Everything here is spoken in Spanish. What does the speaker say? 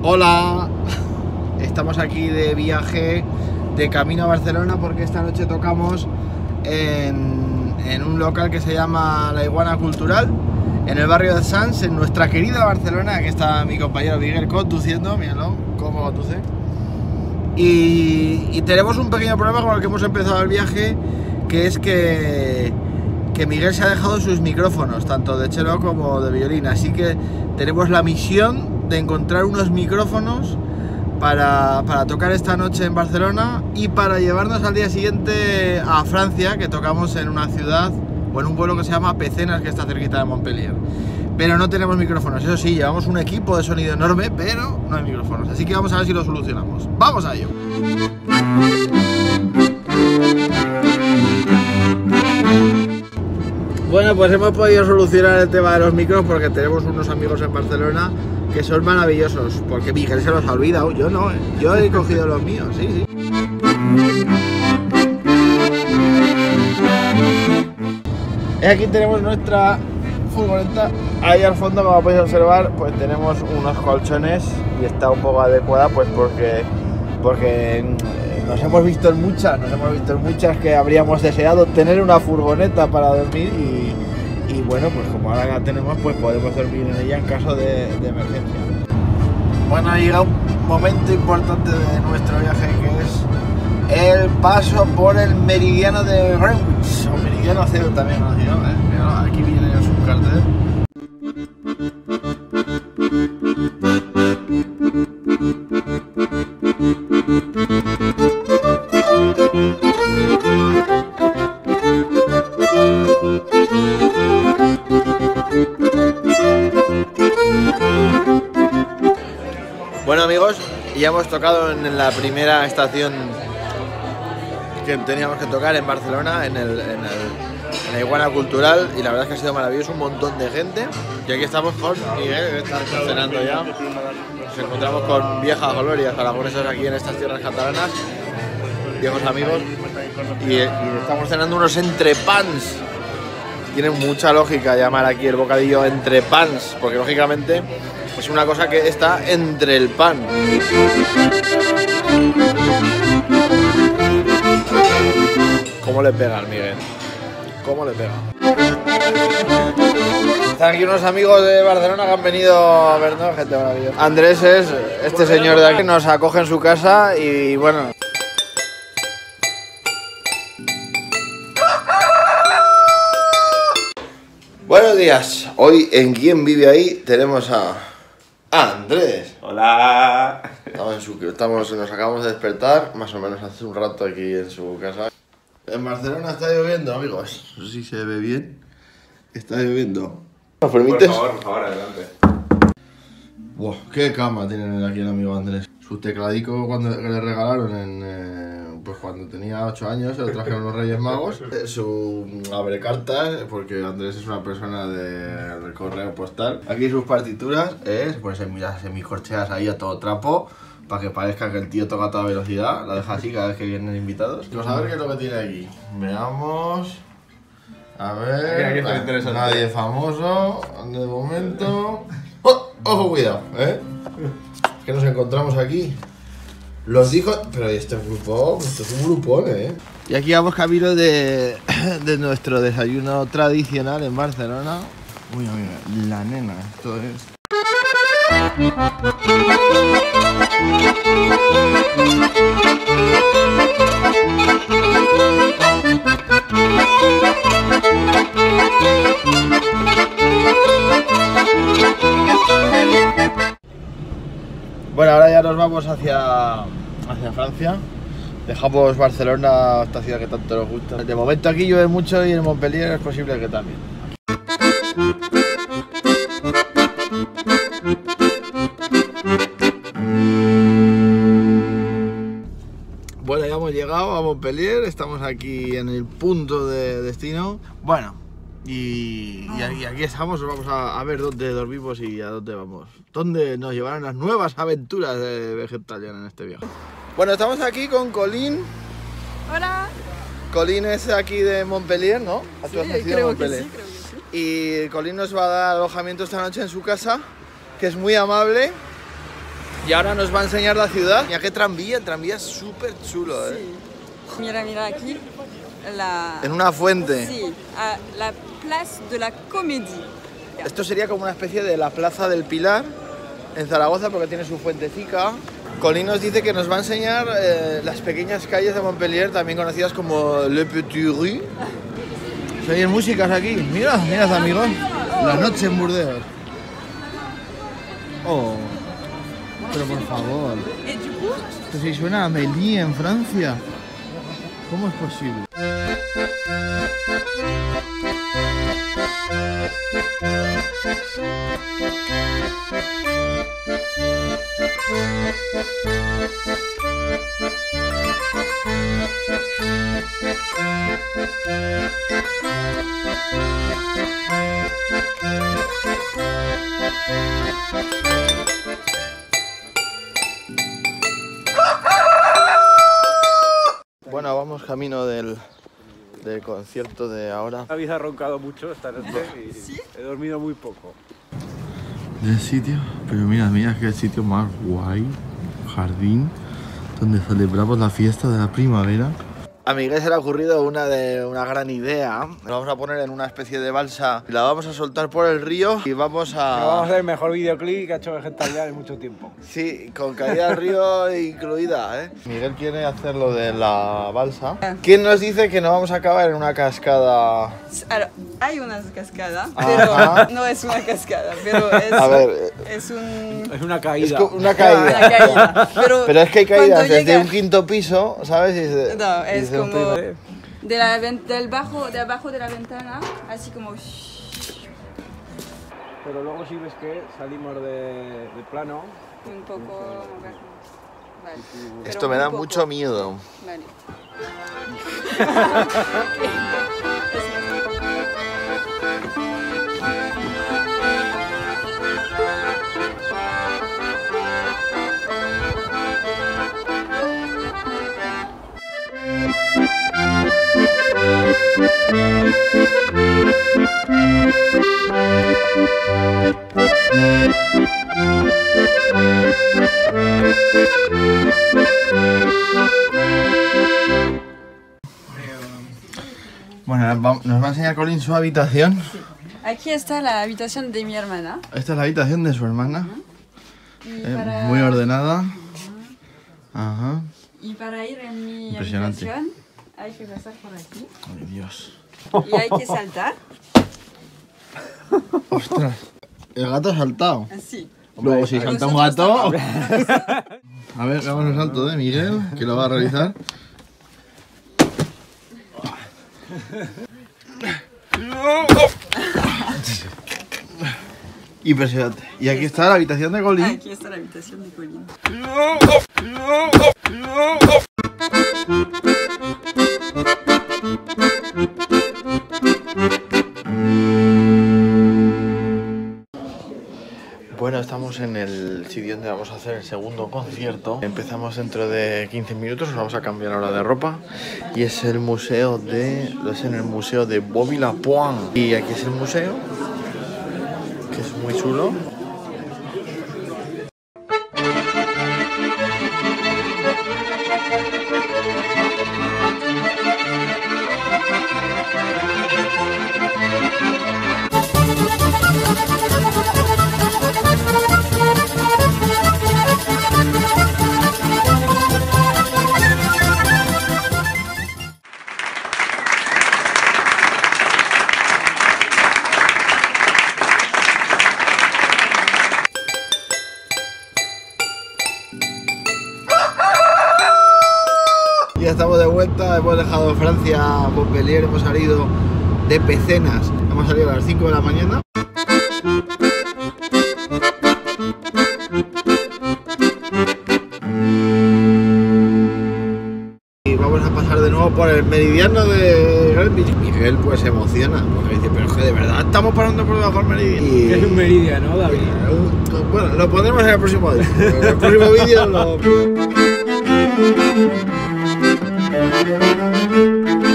Hola, estamos aquí de viaje de camino a Barcelona porque esta noche tocamos en, un local que se llama La Iguana Cultural en el barrio de Sans, en nuestra querida Barcelona. Aquí está mi compañero Miguel conduciendo, míralo, cómo conduce. Y, y tenemos un pequeño problema con el que hemos empezado el viaje, que es que, que Miguel se ha dejado sus micrófonos, tanto de cello como de violín. Así que tenemos la misión de encontrar unos micrófonos para, para tocar esta noche en Barcelona y para llevarnos al día siguiente a Francia, que tocamos en una ciudad o en un pueblo que se llama Pecenas, que está cerquita de Montpellier. Pero no tenemos micrófonos, eso sí, llevamos un equipo de sonido enorme, pero no hay micrófonos. Así que vamos a ver si lo solucionamos. ¡Vamos a ello! Bueno, pues hemos podido solucionar el tema de los micros porque tenemos unos amigos en Barcelona que son maravillosos. Porque Miguel se los ha olvidado, yo no, ¿eh? yo he cogido los míos, sí, sí. Y aquí tenemos nuestra furgoneta. Ahí al fondo, como podéis observar, pues tenemos unos colchones y está un poco adecuada, pues porque, porque mm, nos hemos visto en muchas, nos hemos visto en muchas que habríamos deseado tener una furgoneta para dormir y, y bueno, pues como ahora la tenemos, pues podemos dormir en ella en caso de, emergencia. Bueno, ha llegado un momento importante de nuestro viaje que es el paso por el meridiano de Greenwich, o meridiano cero también conocido, ¿eh? Aquí viene su cartel. Hemos tocado en la primera estación que teníamos que tocar en Barcelona, en, el, en, el- en la Iguana Cultural, y la verdad es que ha sido maravilloso, un montón de gente. Y aquí estamos con Miguel, que está cenando ya. Nos encontramos con viejas glorias aragonesas aquí en estas tierras catalanas, viejos amigos, y, y estamos cenando unos entrepans. Tiene mucha lógica llamar aquí el bocadillo entrepans, porque lógicamente es una cosa que está entre el pan. ¿Cómo le pega al Miguel? ¿Cómo le pega? Están aquí unos amigos de Barcelona que han venido a vernos, gente maravillosa. Andrés es este señor de aquí, nos acoge en su casa y bueno. Buenos días. Hoy en Quién vive ahí tenemos a Andrés. Hola. Estamos, en su- estamos- nos acabamos de despertar, más o menos hace un rato aquí en su casa. En Barcelona está lloviendo, amigos. No sé si se ve bien. Está lloviendo. ¿Nos Por permites? favor, por favor, adelante. Buah, qué cama tiene aquí el amigo Andrés. Su tecladico cuando le regalaron en, eh, pues cuando tenía 8 años, se lo trajeron los Reyes Magos. Eh, Su abre cartas, porque Andrés es una persona de, correo postal. Aquí sus partituras, es pues en las semicorcheas ahí a todo trapo. Para que parezca que el tío toca a toda velocidad, la deja así cada vez que vienen invitados. Vamos a ver qué es lo que tiene aquí. Veamos. A ver. Aquí, aquí interesante. Nadie famoso, de momento. ¡Oh! Ojo, cuidado, ¿eh? Que nos encontramos aquí. Los dijo. Pero este grupo. Esto es un grupón, ¿eh? Y aquí vamos camino de, de nuestro desayuno tradicional en Barcelona. Uy, uy, la nena, esto es. Bueno, ahora ya nos vamos hacia, Francia. Dejamos Barcelona, esta ciudad que tanto nos gusta. De momento aquí llueve mucho y en Montpellier es posible que también. Bueno, ya hemos llegado a Montpellier, estamos aquí en el punto de destino. Bueno, y, aquí- estamos, vamos a, a ver dónde dormimos y a dónde vamos. ¿Dónde nos llevarán las nuevas aventuras de Vegetalian en este viaje? Bueno, estamos aquí con Colín. Hola. Colín es aquí de Montpellier, ¿no? Sí, creo que Montpellier. sí, creo que sí. Y Colín nos va a dar alojamiento esta noche en su casa, que es muy amable. Y ahora nos va a enseñar la ciudad. Mira qué tranvía, el tranvía es súper chulo, ¿eh? Mira, mira aquí. La... En una fuente. Sí, a la Place de la Comédie. Esto sería como una especie de la Plaza del Pilar en Zaragoza porque tiene su fuentecica. Colin nos dice que nos va a enseñar eh, las pequeñas calles de Montpellier, también conocidas como Le Petit Rue. Se oyen músicas aquí. Mira, mira, amigos. La noche en Burdeos. Oh, pero por favor. Esto sí suena a Amélie en Francia. ¿Cómo es posible? Bueno, vamos camino del, del concierto de ahora. David ha roncado mucho esta noche y he dormido muy poco. del sitio, pero mira, mira que el sitio más guay, jardín, donde celebramos la fiesta de la primavera. A Miguel se le ha ocurrido una, de, una gran idea. La vamos a poner en una especie de balsa y la vamos a soltar por el río y vamos Pero vamos a a... hacer el mejor videoclip que ha hecho Vegetarian en mucho tiempo. Sí, con caída al río incluida, ¿eh? Miguel quiere hacer lo de la balsa. ¿Quién nos dice que no vamos a acabar en una cascada? Hay una cascada, Ajá. pero no es una cascada, pero es, A ver, es un... Es una caída. una Una caída. caída. Pero, Pero es que hay caídas desde un quinto piso, ¿sabes? Desde- No, es como de la, del bajo, de abajo de la ventana, así como... Pero luego si ves que salimos de, de plano, Un poco... Vale. Esto me da poco. mucho miedo. Vale. Bueno, nos va a enseñar Colin su habitación. Aquí está la habitación de mi hermana. Esta es la habitación de su hermana. Eh, para, Muy ordenada. Ajá. y para ir en mi Impresionante. habitación hay que pasar por aquí. Ay, Dios. Y hay que saltar. Ostras. El gato ha saltado. Así. Luego, si salta un gato. A ver, hagamos el salto de Miguel, que lo va a realizar. Impresionante. Y aquí está la habitación de Colin. Aquí está la habitación de Colin. En el sitio donde vamos a hacer el segundo concierto. Empezamos dentro de 15 minutos, nos vamos a cambiar ahora de ropa. Y es el museo de. Lo es en el museo de Bobby Lapointe. Y aquí es el museo, que es muy chulo. Ya estamos de vuelta, hemos dejado Francia, Montpellier, hemos salido de Pecenas, hemos salido a las 5 de la mañana. Y vamos a pasar de nuevo por el meridiano de Greenwich. Miguel pues se emociona, porque dice, pero es que de verdad estamos pasando por debajo del meridiano. Y- es un meridia, ¿no, David? Bueno, lo pondremos en el próximo vídeo. En el próximo vídeo lo... Música